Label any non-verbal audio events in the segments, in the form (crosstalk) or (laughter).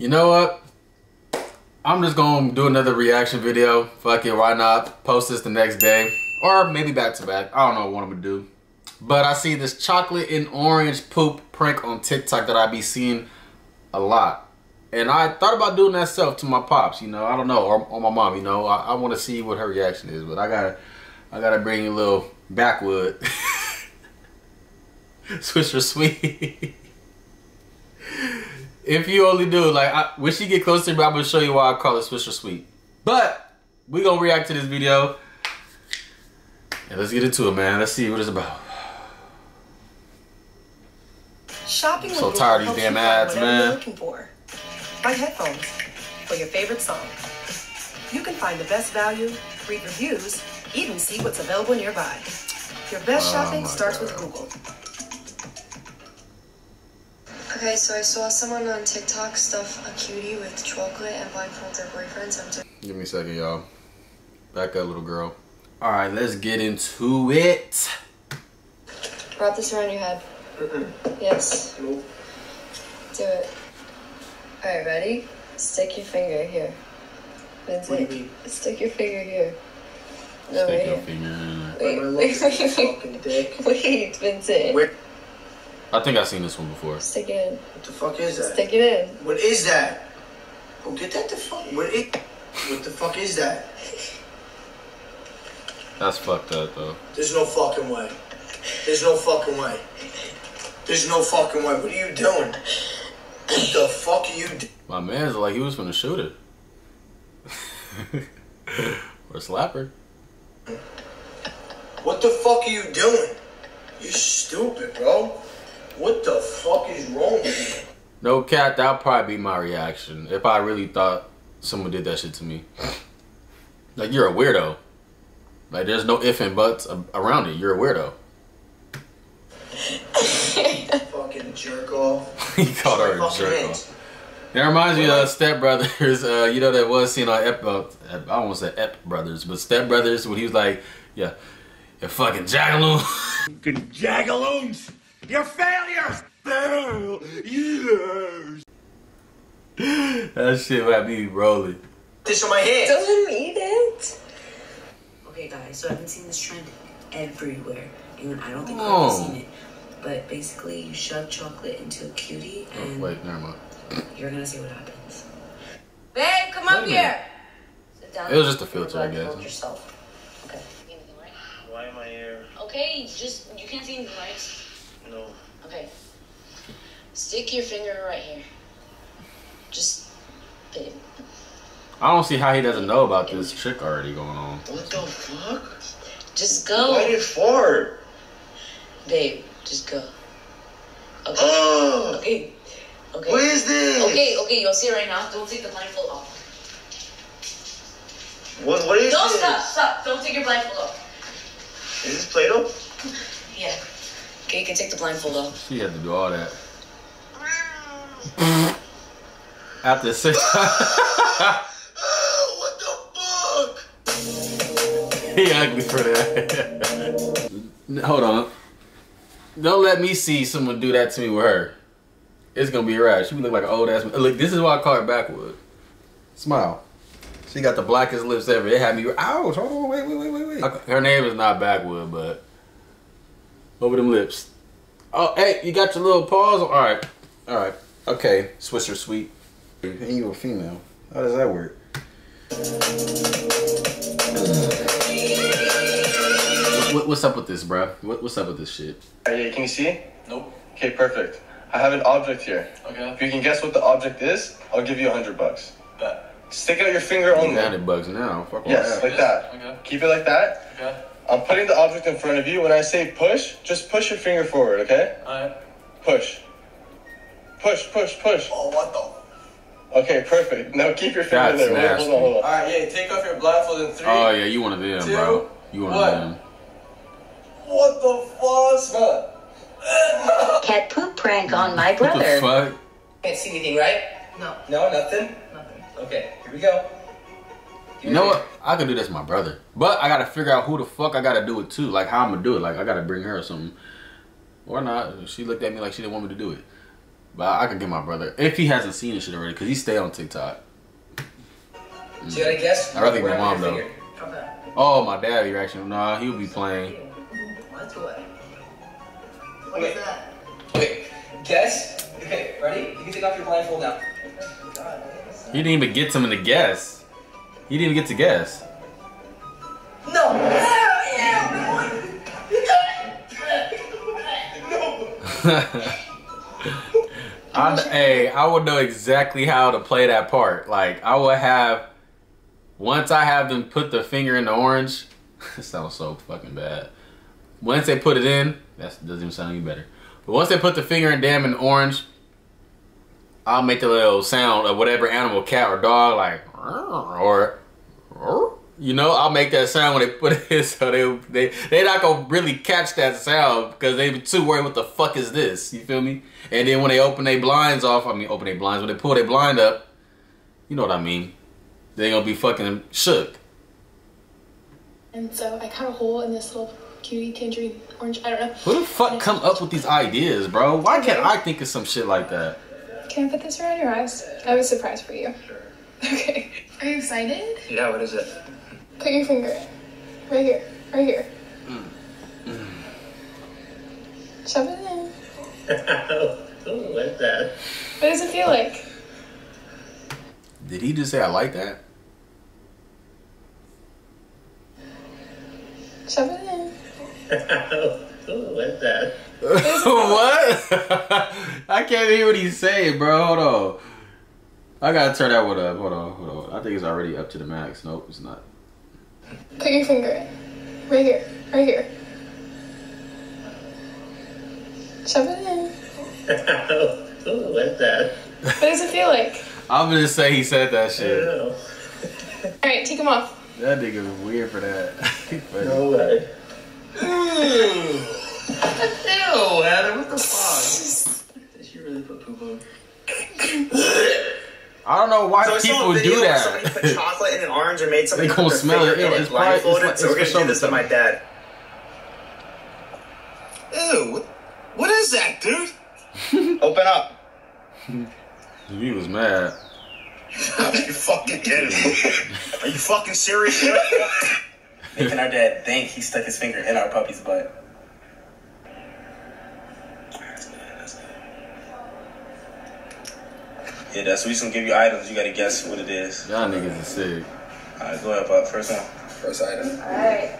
You know what? I'm just gonna do another reaction video. Fuck it, why not? Post this the next day. Or maybe back to back. I don't know what I'm gonna do. But I see this chocolate and orange poop prank on TikTok that I be seeing a lot. And I thought about doing that self to my pops, you know, I don't know, or, or my mom, you know. I, I wanna see what her reaction is, but I gotta I gotta bring you a little backwood. (laughs) Swisher sweet. (laughs) if you only do, like, I, when she get closer to me, I'm gonna show you why I call it Swisher Sweet. But we gonna react to this video, and let's get into it, man. Let's see what it's about. Shopping I'm so tired of these damn ads, man. You're looking for. Buy headphones for your favorite song. You can find the best value, read reviews, even see what's available nearby. Your best Oh shopping starts God. with Google. Okay, so I saw someone on TikTok stuff a cutie with chocolate and blindfold their boyfriends. I'm just Give me a second, y'all. Back up, little girl. All right, let's get into it. wrap this around your head. (clears throat) Yes. Nope. Do it. Alright, ready? Stick your finger here. What do you Vincent, mean? stick your finger here. No, Stick right your here. finger in there. Wait, Am I wait, looking (laughs) wait, wait. fucking dick? Wait, Vincent. Where? I think I've seen this one before. Stick it in. What the fuck is that? Stick it in. What is that? Oh, get that the fuck. What is? What the fuck is that? That's fucked up, though. There's no fucking way. There's no fucking way. There's no fucking way. What are you doing? What the fuck are you doing? My man's like he was gonna shoot it. or slap her. What the fuck are you doing? You stupid, bro. What the fuck is wrong with you? No cat, that'd probably be my reaction if I really thought someone did that shit to me. Like you're a weirdo. Like there's no if and buts around it. You're a weirdo. (laughs) fucking jerk off. (laughs) he called her a Fucking jerk hands. off. That reminds me of Step Brothers. Uh, you know that was seen on Ep. Uh, I won't say Ep Brothers, but Step Brothers when he was like, "Yeah, you fucking jagaloon." fucking jagaloons! You're failures! Failures! that shit had me rolling. This on my head. Don't eat it. Okay, guys, so I've been seeing this trend everywhere, and I don't think Oh. I've seen it. But basically, you shove chocolate into a cutie, oh, and Wait, never mind. you're gonna see what happens. Babe, come Wait up here. Sit down. It was just a filter, I Blindfold guess. yourself. Okay. Why am I here? Okay, just you can't see the lights. No. Okay. Stick your finger right here. Just, babe. I don't see how he doesn't know about this trick already going on. What the fuck? Just go, Why did fart? babe. Just go. Okay. Oh, Okay. Okay. what is this? Okay, okay, you'll see it right now. Don't take the blindfold off. What, what is this? Don't this? stop, stop. Don't take your blindfold off. Is this Play-Doh? (laughs) Yeah. You can take the blindfold off. She had to do all that. After six (laughs) what the fuck? (laughs) he ugly for that. (laughs) Hold on. Don't let me see someone do that to me with her. It's gonna be a rash. She look like an old ass. Look, this is why I call her backwood. Smile. She got the blackest lips ever. It had me. Ouch! Hold on. Wait, wait, wait, wait, wait. Her name is not backwood, but over them lips. Oh, hey, you got your little paws. All right, all right. Okay, Swisher sweet. And you a female. How does that work? What, what's up with this, bruh? What, what's up with this shit? Hey, can you see? Nope. Okay, perfect. I have an object here. Okay. If you can guess what the object is, I'll give you a hundred bucks. Bet. Stick out your finger only. Hundred bucks now. Fuck all Yes, that. like that. Okay. Keep it like that. Okay. I'm putting the object in front of you. When I say push, just push your finger forward, okay? Alright. Push. Push, push, push. Oh, what the? Okay, perfect. Now keep your finger That's there. Wait, nasty. hold on, hold on. Alright, yeah, take off your blindfold in three. Oh yeah, you one of them, Two, bro. You one one. of them. What the fuck? Smell it. Cat poop prank on my brother. What the brother. fuck? Can't see anything, right? No, No, nothing? nothing. Okay, here we go. You know what? I could do this with my brother, but I gotta figure out who the fuck I gotta do it to. Like how I'm gonna do it. Like I gotta bring her or something, or not. She looked at me like she didn't want me to do it. But I, I could get my brother if he hasn't seen this shit already, cause he stay on TikTok. So you gotta guess. I'd rather get my mom though. Oh, my dad reaction. Nah, he'll be playing. What? What? What is that? Wait. Guess. Okay. Ready? You can take off your blindfold now. He didn't even get him to guess. He didn't even get to guess. No. (laughs) I, hey, I would know exactly how to play that part. Like I would have once I have them put the finger in the orange. (laughs) it sounds so fucking bad. Once they put it in, that doesn't even sound any better. But once they put the finger in damn in orange, I'll make the little sound of whatever animal, cat or dog, like or you know, I'll make that sound when they put it in, (laughs) so they they they not gonna really catch that sound because they be too worried what the fuck is this. You feel me? And then when they open their blinds off, I mean open their blinds, when they pull their blind up, you know what I mean? They gonna be fucking shook. And so I cut a hole in this little cutie tangerine orange. I don't know. Who the fuck come up with these ideas, bro? Why can't I think of some shit like that? Can I put this around your eyes? I have a surprise for you. Okay. Are you excited? Yeah. What is it? Put your finger in. Right here. Right here. Shove it in. I (laughs) don't like that. What does it feel like? Did he just say I like that? Shove it in. (laughs) Ooh, like that. (laughs) what? I can't hear what he's saying, bro. Hold on. I gotta turn that one up. Hold on, hold on. I think it's already up to the max. Nope, it's not. Put your finger in. Right here. Right here. Shove it in. (laughs) Ooh, like that. What does it feel like? I'm gonna say he said that shit. Alright, take him off. That nigga was weird for that. (laughs) Funny. No way. Hmm. Ew, Adam, what the fuck? Did (laughs) she really put poop on? I don't know why So people a video do where somebody that. put chocolate in an orange and made somebody They put gonna their smell it. in it it's probably- it's like- so we're gonna do this to my dad. Ew, what, what is that, dude? (laughs) Open up. he was mad. Are you fucking kidding (laughs) me? Are you fucking serious? Making our dad think he stuck his finger in our puppy's butt. Yeah, that's we just gonna give you items. You gotta guess what it is. Y'all niggas are sick. Alright, go ahead, Pop. First one. First item. Alright.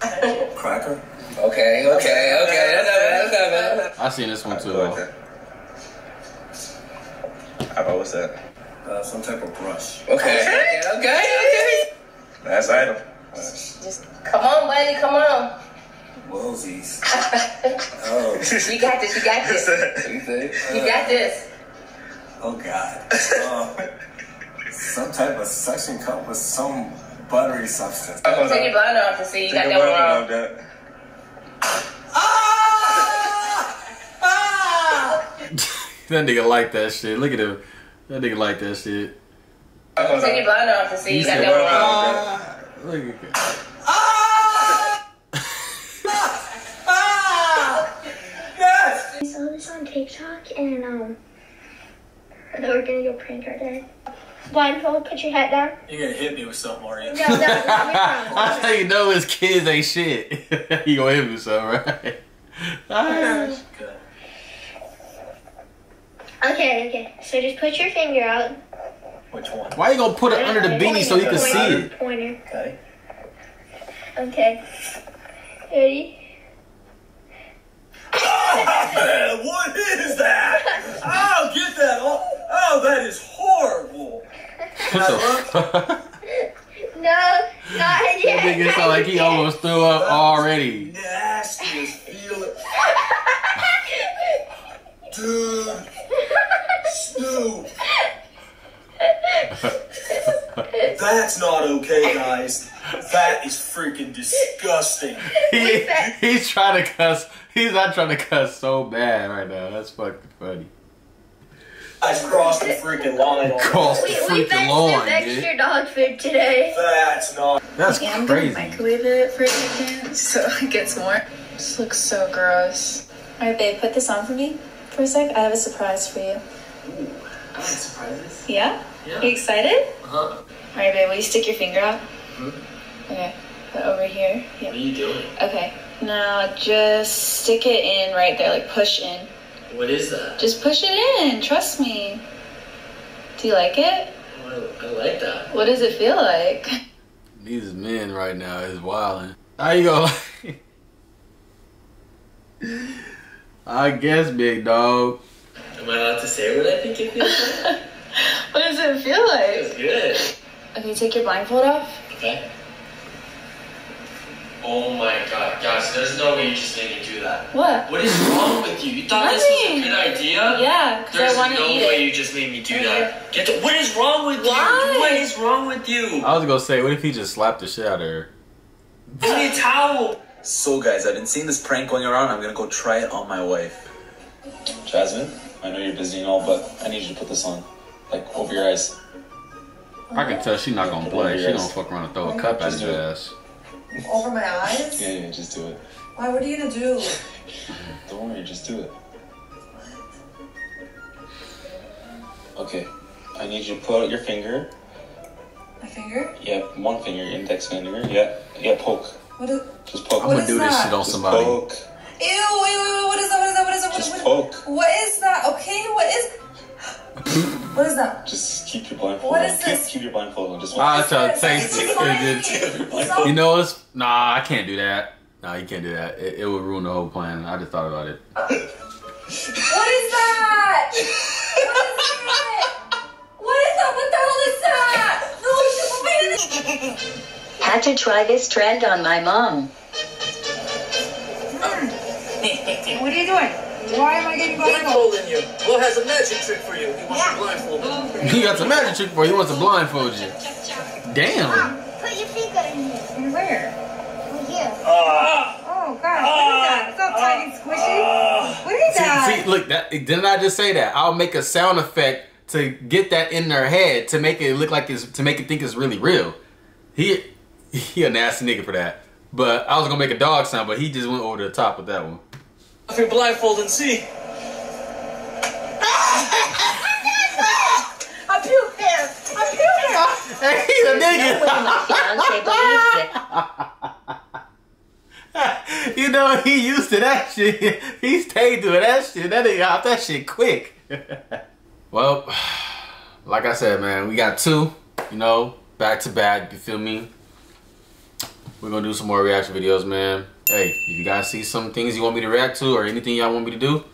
(laughs) Cracker. Okay. Okay. Okay. That's not bad. That's not bad. I seen this one too. Okay. ahead. How about what's that? Uh, some type of brush. Okay. Okay. Okay. Okay. Last item. Just come on, buddy, come on. Wosies. (laughs) oh. You got this, you got (laughs) this. You think? You got this. Oh God. Uh, some type of suction cup with some buttery substance. Take your blind off to see you got that one wrong. That nigga like that shit. Look at him. That nigga like that shit. Take your blind off to see you got that one wrong. Look at that. Saw this on TikTok and um, I thought we're gonna go prank our dad. Blindfold, put your head down. You're gonna hit me with something, are you? No, no, let me That's how you know his kids ain't shit. (laughs) he gonna hit me with something, right? promise. (laughs) Okay, okay. So just put your finger out. Which one? Why you gonna put it under the beanie so you can see it? Pointer. Okay. Okay. Ready? (laughs) what is that? Oh, get that! Oh, oh that is horrible. (laughs) No, not That yet. nigga sound like he almost threw up already. Nasty as feeling. (laughs) Dude. Snoop. That's not okay, guys. That is freaking disgusting. (laughs) He, he's trying to cuss. He's not trying to cuss so bad right now. That's fucking funny. I crossed the freaking line. on (laughs) Crossed that. the We freaking fed line, Snoop dude. extra dog food today. That's not. That's Yeah, I'm gonna crazy. microwave it for a second so (laughs) it gets more. This looks so gross. Alright, babe, put this on for me. For for a sec? I have a surprise for you. Ooh, I like surprises. Yeah? Yeah. You excited? Uh-huh. Alright, babe, will you stick your finger out? Hmm? Okay. Put over here. What are you doing? Okay. Now just stick it in right there, like push in. What is that? Just push it in. Trust me. Do you like it? Oh, I, I like that. What does it feel like? (laughs) These men right now is wilding. How you go? (laughs) I guess, big dog. Am I allowed to say what I think it feels like? (laughs) What does it feel like? It's like? good. Okay, take your blindfold off. Okay. Oh my god, guys, there's no way you just made me do that. What? What is wrong with you? You thought this was a good idea? Yeah, 'cause I There's wanna no eat way it. you just made me do that. Get the, what is wrong with Why? you? What is wrong with you? I was gonna say, what if he just slapped the shit out of her? Give me a towel. So, guys, I've been seeing this prank going around. I'm gonna go try it on my wife. Jasmine, I know you're busy and all, but I need you to put this on, like over your eyes. I can tell she's not gonna play. She gonna fuck around and throw a cup at his ass. Over my eyes? Yeah, yeah, just do it. Why? What are you gonna do? (laughs) Don't worry, just do it. Okay, I need you to put out your finger. My finger? Yeah, one finger, index finger. Yeah, yeah, poke. What is? Just poke. I'm gonna do this shit on somebody. Poke. Ew! Wait, wait, wait! What is that? What is that? What is that? What Just is poke. what, what is that? Okay, what is? (gasps) What is that? Just keep your blindfold What on. is Keep, this? keep your blindfold on. Just I one. tell this? taste it. You know it's nah. I can't do that. Nah, you can't do that. It, it would ruin the whole plan. I just thought about it. What is that? What is that? What is that? What the hell is that? No, you should wait a minute. Had to try this trend on my mom. Hmm. (laughs) What are you doing? Why am I getting Blindfolding you. Will has a magic trick for you. He wants to blindfold you. (laughs) He got some magic trick for you. He wants to blindfold you. Damn. Put your finger in here. Where? Over here. Oh God! What is that? It's all ah, tight and squishy. Ah. What is See, that? see, look, that didn't I just say that? I'll make a sound effect to get that in their head to make it look like it's to make it think it's really real. He he a nasty nigga for that. But I was gonna make a dog sound, but he just went over the top with that one. If you're blindfolded, see. I puked there. I puked there. Hey, he's a No way my fiance believes it. you know he used to that shit. (laughs) He stayed doing that shit. That nigga off that shit quick. (laughs) well, (sighs) like I said, man, we got two. You know, back to back. You feel me? We're gonna do some more reaction videos, man. Hey, if you guys see some things you want me to react to or anything y'all want me to do,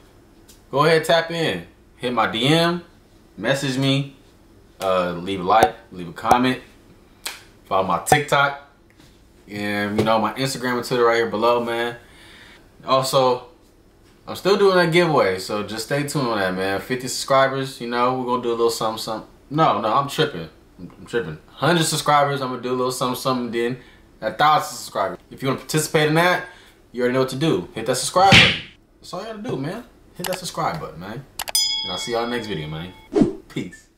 go ahead tap in. Hit my DM, message me, uh, leave a like, leave a comment, follow my TikTok, and you know my Instagram and Twitter right here below, man. Also, I'm still doing that giveaway, so just stay tuned on that, man. 50 subscribers, you know, we're gonna do a little something, something. No, no, I'm tripping. I'm tripping. 100 subscribers, I'm gonna do a little something, something. Then a thousand subscribers. If you want to participate in that, you already know what to do. Hit that subscribe button. That's all you gotta do, man. Hit that subscribe button, man. And I'll see y'all next video, man. Peace.